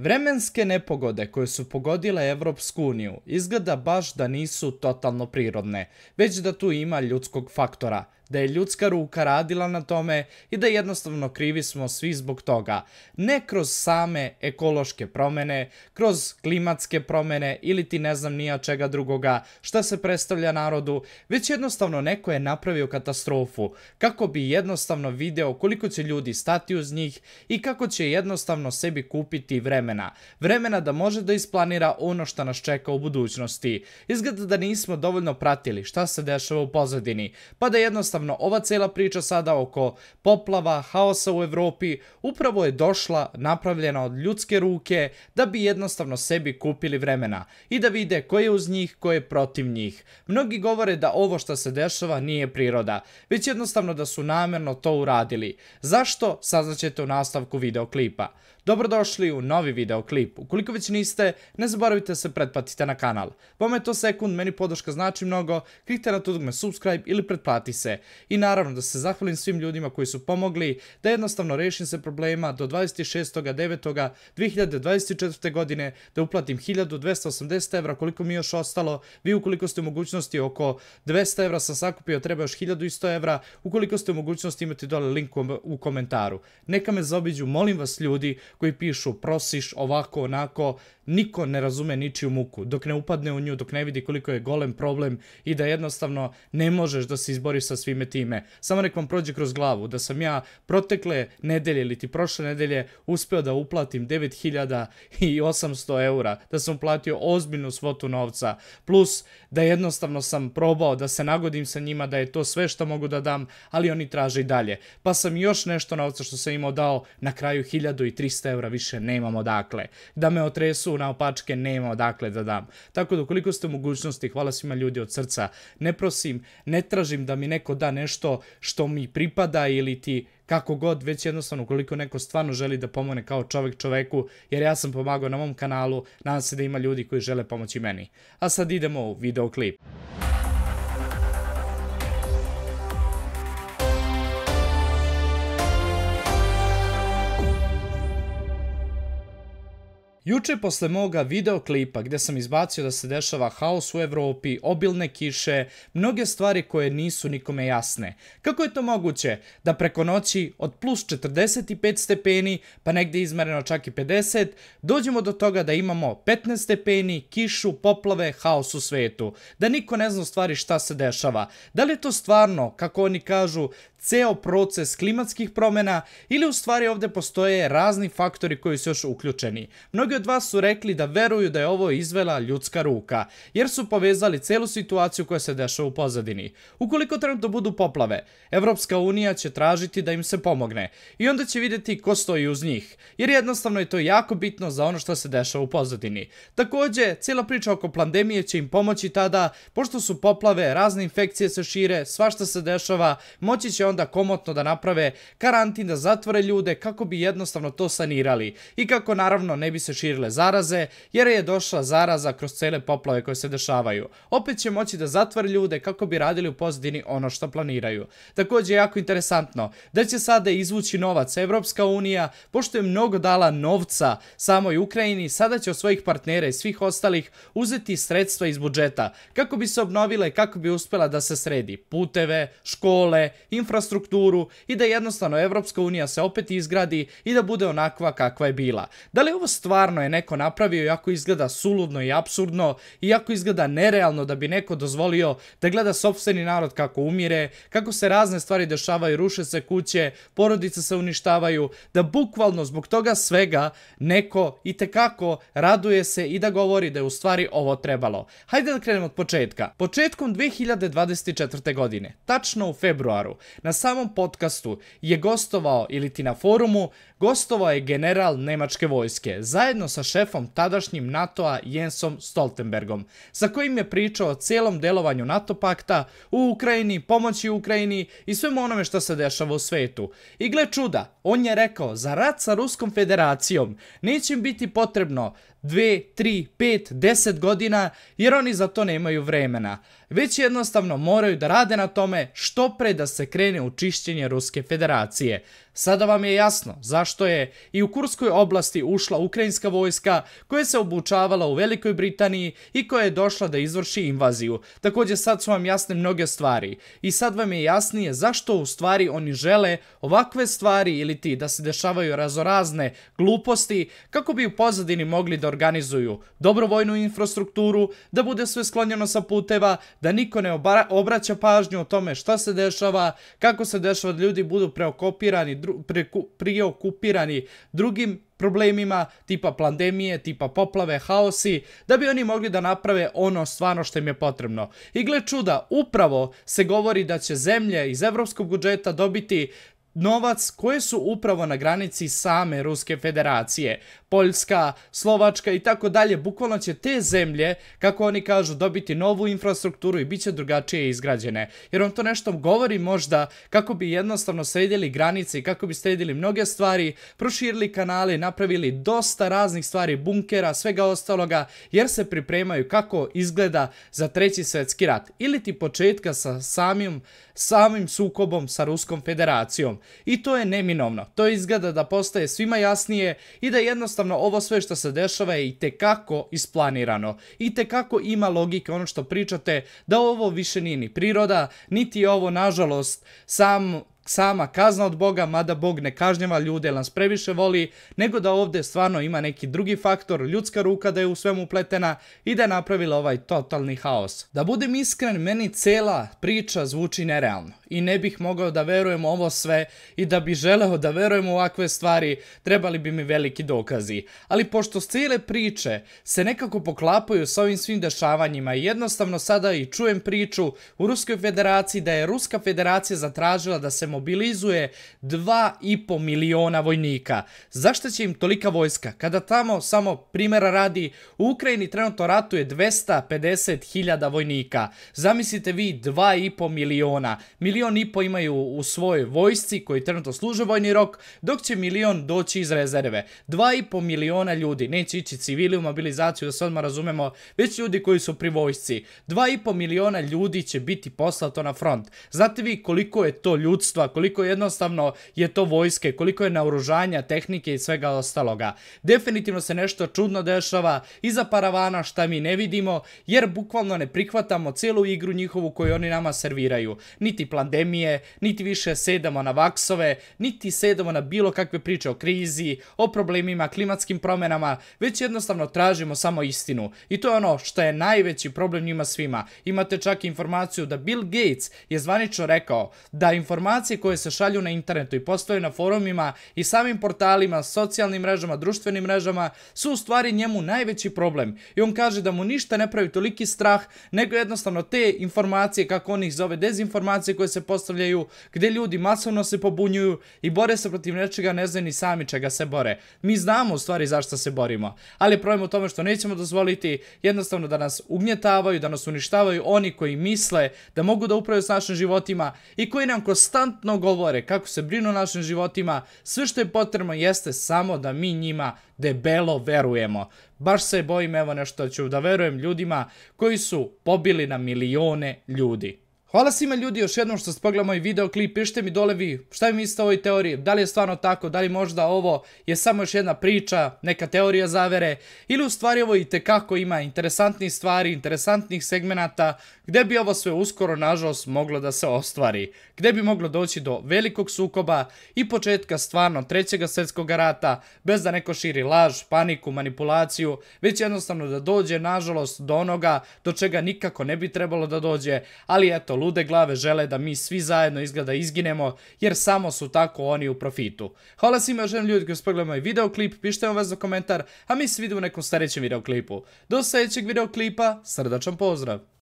Vremenske nepogode koje su pogodile Evropsku uniju izgleda baš da nisu totalno prirodne, već da tu ima ljudskog faktora – da je ljudska ruka radila na tome i da jednostavno krivi smo svi zbog toga. Ne kroz same ekološke promene, kroz klimatske promene ili ti ne znam nija čega drugoga šta se predstavlja narodu, već jednostavno neko je napravio katastrofu kako bi jednostavno video koliko će ljudi stati uz njih i kako će jednostavno sebi kupiti vremena. Vremena da može da isplanira ono što nas čeka u budućnosti. Izgleda da nismo dovoljno pratili šta se dešava u pozadini, pa da jednostavno jednostavno ova cela priča sada oko poplava, haosa u Evropi upravo je došla napravljena od ljudske ruke da bi jednostavno sebi kupili vremena i da vide ko je uz njih, ko je protiv njih. Mnogi govore da ovo što se dešava nije priroda, već jednostavno da su namjerno to uradili. Zašto? Saznaćete u nastavku videoklipa. Dobrodošli u novi videoklip. Ukoliko već niste, ne zaboravite se pretplatite na kanal. Vama je to sekund, meni podrška znači mnogo, klikte na to dugme subscribe ili pretplati se. I naravno da se zahvalim svim ljudima koji su pomogli da jednostavno rešim se problema do 26.9.2024. godine da uplatim 1280 evra koliko mi još ostalo. Vi ukoliko ste u mogućnosti oko 200 evra sam sakupio, treba još 1100 evra. Ukoliko ste u mogućnosti imate dole link u komentaru. Neka me zaobiđu, molim vas ljudi koji pišu prosiš ovako, onako, niko ne razume ničiju muku, dok ne upadne u nju, dok ne vidi koliko je golem problem i da jednostavno ne možeš da se izboriš sa svime time. Samo nek vam prođe kroz glavu da sam ja protekle nedelje ili ti prošle nedelje uspeo da uplatim 9800 eura, da sam platio ozbiljnu svotu novca, plus da jednostavno sam probao da se nagodim sa njima da je to sve što mogu da dam, ali oni traže i dalje. Pa sam još nešto novca što sam imao dao, na kraju 1300 eura više nemamo dakle. Da me otresu na opačke nema odakle da dam. Tako da ukoliko ste u mogućnosti, hvala svima ljudi od srca, ne prosim, ne tražim da mi neko da nešto što mi pripada ili ti kako god, već jednostavno ukoliko neko stvarno želi da pomogne kao čovek čoveku, jer ja sam pomagao na mom kanalu, nadam se da ima ljudi koji žele pomoći meni. A sad idemo u videoklip. Juče posle moga videoklipa gde sam izbacio da se dešava haos u Evropi, obilne kiše, mnoge stvari koje nisu nikome jasne. Kako je to moguće da preko noći od plus 45 stepeni, pa negde izmereno čak i 50, dođemo do toga da imamo 15 stepeni, kišu, poplave, haos u svetu. Da niko ne zna stvari šta se dešava. Da li je to stvarno, kako oni kažu, ceo proces klimatskih promjena ili u stvari ovdje postoje razni faktori koji su još uključeni. Mnogi od vas su rekli da veruju da je ovo izvela ljudska ruka, jer su povezali celu situaciju koja se dešava u pozadini. Ukoliko trenutno budu poplave, Evropska unija će tražiti da im se pomogne i onda će vidjeti ko stoji uz njih, jer jednostavno je to jako bitno za ono što se dešava u pozadini. Također, cijela priča oko pandemije će im pomoći tada, pošto su poplave, razne infekcije se šire, svašta se dešava, moći će onda komotno da naprave karantin, da zatvore ljude kako bi jednostavno to sanirali i kako naravno ne bi se širile zaraze jer je došla zaraza kroz cele poplave koje se dešavaju. Opet će moći da zatvore ljude kako bi radili u pozadini ono što planiraju. Također je jako interesantno da će sada izvući novac Evropska unija, pošto je mnogo dala novca samoj Ukrajini, sada će od svojih partnera i svih ostalih uzeti sredstva iz budžeta kako bi se obnovile, kako bi uspela da se sredi puteve, škole, infrastrukture, infrastrukturu i da jednostavno Evropska unija se opet izgradi i da bude onakva kakva je bila. Da li ovo stvarno je neko napravio iako izgleda suludno i absurdno, iako izgleda nerealno da bi neko dozvolio da gleda sobstveni narod kako umire, kako se razne stvari dešavaju, ruše se kuće, porodice se uništavaju, da bukvalno zbog toga svega neko i tekako raduje se i da govori da je u stvari ovo trebalo. Hajde da krenemo od početka. Početkom 2024. godine, tačno u februaru, na Na samom podcastu je gostovao ili ti na forumu, gostovao je general Nemačke vojske zajedno sa šefom tadašnjim NATO-a Jensom Stoltenbergom, sa kojim je pričao o cijelom delovanju NATO pakta u Ukrajini, pomoći Ukrajini i svemu onome što se dešava u svetu. I gle čuda, on je rekao za rat sa Ruskom federacijom neće biti potrebno 2, 3, 5, 10 godina jer oni za to nemaju vremena. Već jednostavno moraju da rade na tome što pre da se krene u čišćenje Ruske federacije. Sada vam je jasno zašto je i u Kurskoj oblasti ušla ukrajinska vojska koja se obučavala u Velikoj Britaniji i koja je došla da izvrši invaziju. Također sad su vam jasne mnoge stvari i sad vam je jasnije zašto u stvari oni žele ovakve stvari ili ti da se dešavaju razorazne gluposti kako bi u pozadini mogli da organizuju dobrovojnu infrastrukturu, da bude sve sklonjeno sa puteva, da niko ne obraća pažnju o tome šta se dešava, kako se dešava da ljudi budu preokopirani, preokupirani drugim problemima, tipa pandemije, tipa poplave, haosi, da bi oni mogli da naprave ono stvarno što im je potrebno. I gle čuda, upravo se govori da će zemlje iz evropskog budžeta dobiti novac koje su upravo na granici same Ruske federacije. Poljska, Slovačka i tako dalje, bukvalno će te zemlje, kako oni kažu, dobiti novu infrastrukturu i bit će drugačije izgrađene. Jer on to nešto govori možda kako bi jednostavno sredili granice i kako bi sredili mnoge stvari, proširili kanale, napravili dosta raznih stvari, bunkera, svega ostaloga, jer se pripremaju kako izgleda za treći svetski rat. Ili ti početka sa samim, samim sukobom sa Ruskom federacijom. I to je neminovno. To izgleda da postaje svima jasnije i da jednostavno ovo sve što se dešava je i tekako isplanirano. I tekako ima logike ono što pričate da ovo više nije ni priroda, niti ovo nažalost sam sama kazna od Boga, mada Bog ne kažnjava ljude, jer nas previše voli, nego da ovdje stvarno ima neki drugi faktor, ljudska ruka da je u svemu upletena i da je napravila ovaj totalni haos. Da budem iskren, meni cela priča zvuči nerealno i ne bih mogao da verujem ovo sve i da bi želeo da verujem u ovakve stvari, trebali bi mi veliki dokazi. Ali pošto s cijele priče se nekako poklapaju s ovim svim dešavanjima i jednostavno sada i čujem priču u Ruskoj federaciji da je Ruska federacija zatražila da se mobilizuje 2,5 miliona vojnika. Zašto će im tolika vojska? Kada tamo samo primjera radi, u Ukrajini trenutno ratuje 250.000 vojnika. Zamislite vi 2,5 miliona. Milion i po imaju u svojoj vojsci koji trenutno služe vojni rok, dok će milion doći iz rezerve. 2,5 miliona ljudi, neće ići civili u mobilizaciju, da se odmah razumemo, već ljudi koji su pri vojsci. 2,5 miliona ljudi će biti poslato na front. Znate vi koliko je to ljudstva, koliko jednostavno je to vojske, koliko je naoružanja, tehnike i svega ostaloga. Definitivno se nešto čudno dešava iza paravana šta mi ne vidimo, jer bukvalno ne prihvatamo celu igru njihovu koju oni nama serviraju. Niti pandemije, niti više sedamo na vaksove, niti sedamo na bilo kakve priče o krizi, o problemima, klimatskim promenama, već jednostavno tražimo samo istinu. I to je ono što je najveći problem njima svima. Imate čak informaciju da Bill Gates je zvanično rekao da informacije koje se šalju na internetu i postoje na forumima i samim portalima, socijalnim mrežama, društvenim mrežama su u stvari njemu najveći problem. I on kaže da mu ništa ne pravi toliki strah, nego jednostavno te informacije, kako on ih zove, dezinformacije koje se se postavljaju, gdje ljudi masovno se pobunjuju i bore se protiv nečega, ne znaju ni sami čega se bore. Mi znamo u stvari zašto se borimo, ali problem u tome što nećemo dozvoliti jednostavno da nas ugnjetavaju, da nas uništavaju oni koji misle da mogu da upravaju s našim životima i koji nam konstantno konstantno govore kako se brinu našim životima, sve što je potrebno jeste samo da mi njima debelo verujemo. Baš se bojim evo nešto ću da verujem ljudima koji su pobili na milione ljudi. Hvala svima ljudi još jednom što ste pogledali moj videoklip, pišite mi dole vi šta vi mislite o ovoj teoriji, da li je stvarno tako, da li možda ovo je samo još jedna priča, neka teorija zavere, ili u stvari ovo i tekako ima interesantnih stvari, interesantnih segmenata, gde bi ovo sve uskoro, nažalost, moglo da se ostvari, gde bi moglo doći do velikog sukoba i početka stvarno trećeg svetskog rata, bez da neko širi laž, paniku, manipulaciju, već jednostavno da dođe, nažalost, do onoga do čega nikako ne bi trebalo da dođe, ali eto, lude glave žele da mi svi zajedno izgleda izginemo, jer samo su tako oni u profitu. Hvala svima želim ljudi koji spogledaju moj videoklip, pišite vam vas za komentar, a mi se vidimo u nekom sljedećem videoklipu. Do sljedećeg videoklipa, srdačan pozdrav!